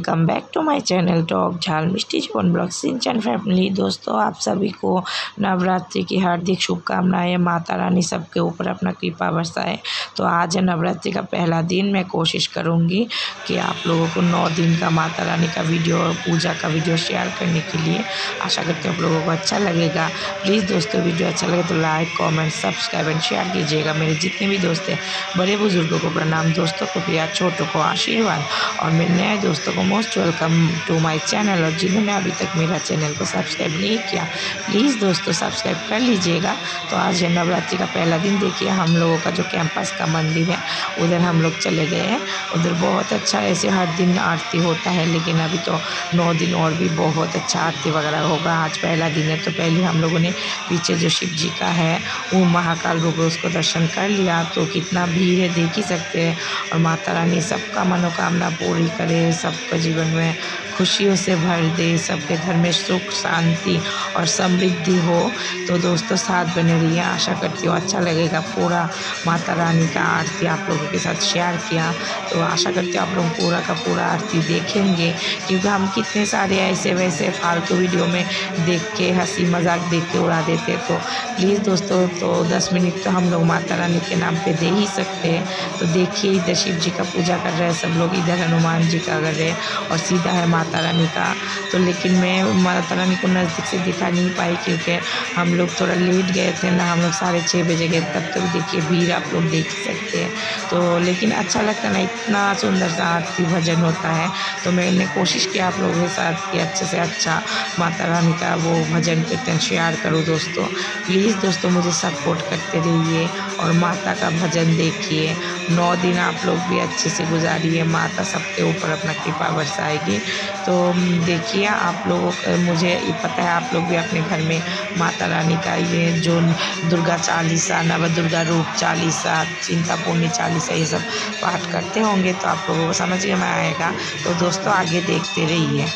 Welcome back to my channel talk झाल मिस्टी जीवन ब्लॉग सिंचन फैमिली दोस्तों, आप सभी को नवरात्रि की हार्दिक शुभकामनाएँ, माता रानी सबके ऊपर अपना कृपा बरसाए। तो आज नवरात्रि का पहला दिन, मैं कोशिश करूँगी कि आप लोगों को नौ दिन का माता रानी का वीडियो और पूजा का वीडियो शेयर करने के लिए आशा करते हैं आप लोगों को अच्छा लगेगा। प्लीज़ दोस्तों, वीडियो अच्छा लगे तो like, comment, subscribe and share कीजिएगा। मेरे जितने भी दोस्त हैं, बड़े बुज़ुर्गों को प्रणाम, दोस्तों को प्यार, छोटों को आशीर्वाद और मेरे नए दोस्तों को most welcome to my channel और जिन्होंने अभी तक मेरा चैनल को सब्सक्राइब नहीं किया प्लीज़ दोस्तों सब्सक्राइब कर लीजिएगा। तो आज है नवरात्रि का पहला दिन। देखिए, हम लोगों का जो कैंपस का मंदिर है, उधर हम लोग चले गए हैं। उधर बहुत अच्छा ऐसे हर दिन आरती होता है, लेकिन अभी तो नौ दिन और भी बहुत अच्छा आरती वगैरह होगा। आज पहला दिन है तो पहले हम लोगों ने पीछे जो शिव जी का है, वो महाकाल रूप उसको दर्शन कर लिया। तो कितना भीड़ है, देख ही सकते हैं। और माता रानी सबका मनोकामना पूरी करे, सबका जीवन में खुशियों से भर दे, सबके घर में सुख, शांति और समृद्धि हो तो दोस्तों साथ बने रहिए। आशा करती हूँ अच्छा लगेगा पूरा माता रानी का आरती आप लोगों के साथ शेयर किया। तो आशा करती हूँ आप लोग पूरा का पूरा आरती देखेंगे, क्योंकि हम कितने सारे ऐसे वैसे फालतू वीडियो में देख के, हँसी मज़ाक देख के उड़ा देते तो प्लीज़ दोस्तों तो दस मिनट तो हम लोग माता रानी के नाम पर दे ही सकते हैं। तो देखिए इधर शिव जी का पूजा कर रहे हैं, सब लोग इधर हनुमान जी का कर रहे हैं और सीधा है माता माता रानी का। तो लेकिन मैं माता रानी को नज़दीक से दिखा नहीं पाई क्योंकि हम लोग थोड़ा लेट गए थे ना, हम लोग साढ़े छः बजे गए, तब तक देखिए भीड़ आप लोग देख सकते हैं। तो लेकिन अच्छा लगता ना, इतना सुंदर सा आरती भजन होता है। तो मैंने कोशिश किया आप लोगों के साथ कि अच्छे से अच्छा माता रानी का वो भजन कीर्तन शेयर करूँ दोस्तों। प्लीज़ दोस्तों मुझे सपोर्ट करते रहिए और माता का भजन देखिए। नौ दिन आप लोग भी अच्छे से गुजारिए, माता सबके ऊपर अपना कृपा बरसाएगी। तो देखिए आप लोगों मुझे पता है आप लोग भी अपने घर में माता रानी का ये जो दुर्गा चालीसा नव दुर्गा रूप चालीसा चिंतापूर्णी चालीसा ये सब पाठ करते होंगे तो आप लोगों को समझ में आएगा। तो दोस्तों, आगे देखते रहिए।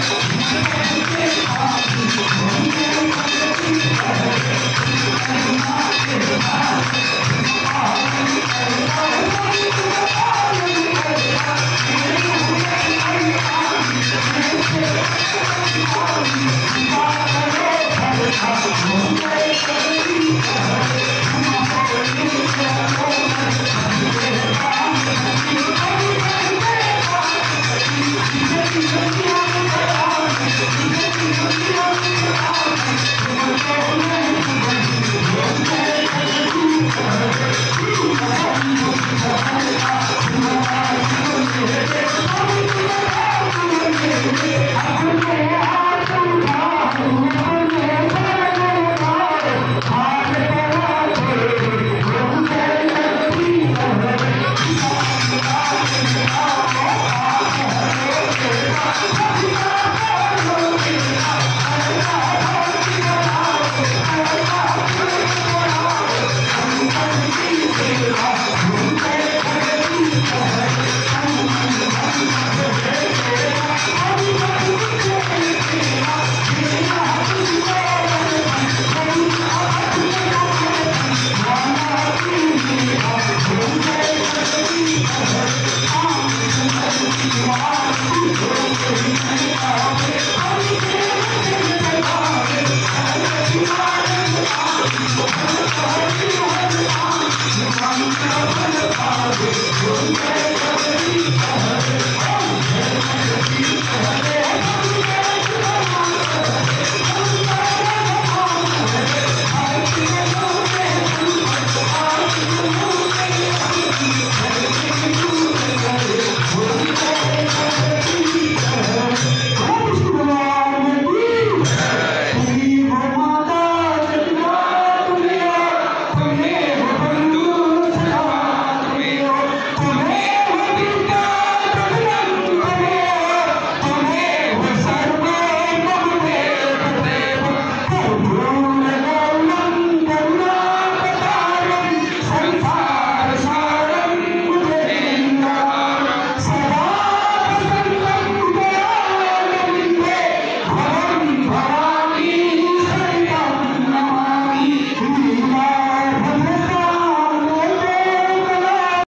Thank you. Thank